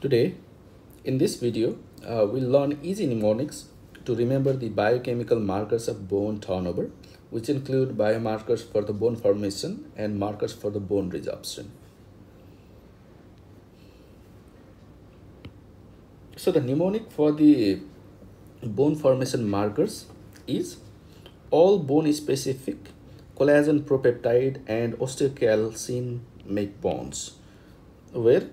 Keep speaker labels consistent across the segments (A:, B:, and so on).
A: Today, in this video, uh, we'll learn easy mnemonics to remember the biochemical markers of bone turnover, which include biomarkers for the bone formation and markers for the bone resorption. So the mnemonic for the bone formation markers is all bone specific collagen propeptide and osteocalcin make bonds where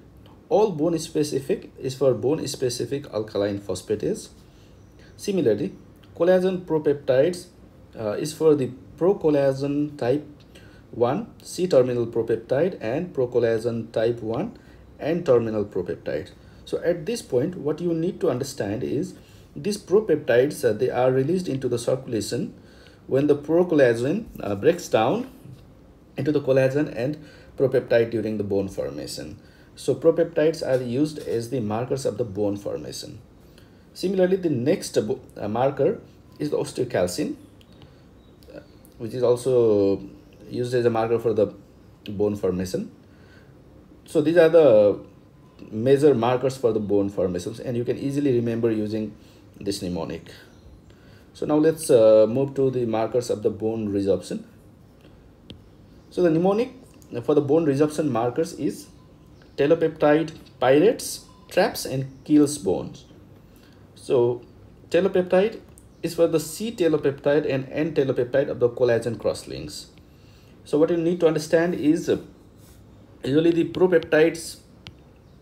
A: all bone specific is for bone specific alkaline phosphatase. Similarly, collagen propeptides uh, is for the procollagen type 1 C-terminal propeptide and procollagen type 1 N-terminal propeptide. So at this point, what you need to understand is these propeptides, uh, they are released into the circulation when the procollagen uh, breaks down into the collagen and propeptide during the bone formation. So propeptides are used as the markers of the bone formation. Similarly, the next uh, marker is the osteocalcin, uh, which is also used as a marker for the bone formation. So these are the major markers for the bone formations and you can easily remember using this mnemonic. So now let's uh, move to the markers of the bone resorption. So the mnemonic for the bone resorption markers is telopeptide pyrates, traps and kills bones. So telopeptide is for the C telopeptide and N telopeptide of the collagen crosslinks. So what you need to understand is uh, usually the propeptides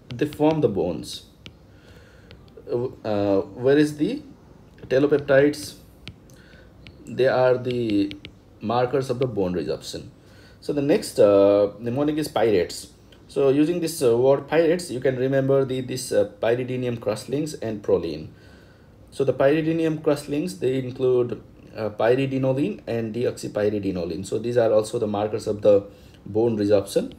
A: they form the bones uh, uh whereas the telopeptides they are the markers of the bone resorption so the next uh, mnemonic is pyrates so using this uh, word pyrates, you can remember the this uh, pyridinium crosslinks and proline. So the pyridinium crosslinks, they include uh, pyridinoline and deoxypyridinoline. So these are also the markers of the bone resorption.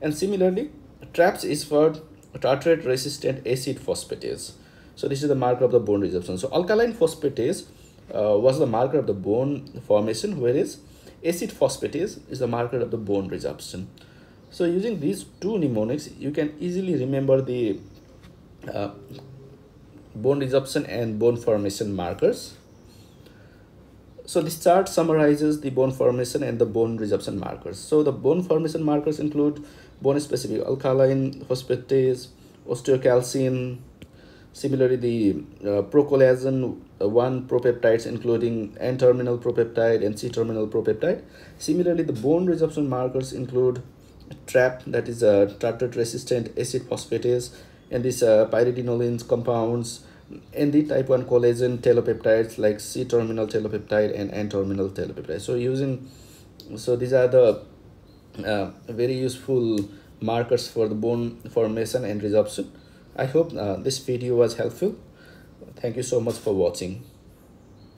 A: And similarly, TRAPS is for tartrate resistant acid phosphatase. So this is the marker of the bone resorption. So alkaline phosphatase uh, was the marker of the bone formation, whereas acid phosphatase is the marker of the bone resorption. So using these two mnemonics, you can easily remember the uh, bone resorption and bone formation markers. So this chart summarizes the bone formation and the bone resorption markers. So the bone formation markers include bone specific alkaline phosphatase, osteocalcin, similarly the uh, procollagen uh, 1 propeptides including N-terminal propeptide and C-terminal propeptide. Similarly, the bone resorption markers include trap that is a tartrate resistant acid phosphatase and these uh, pyridinoline compounds and the type 1 collagen telopeptides like C terminal telopeptide and N terminal telopeptide. So using so these are the uh, very useful markers for the bone formation and resorption. I hope uh, this video was helpful. Thank you so much for watching.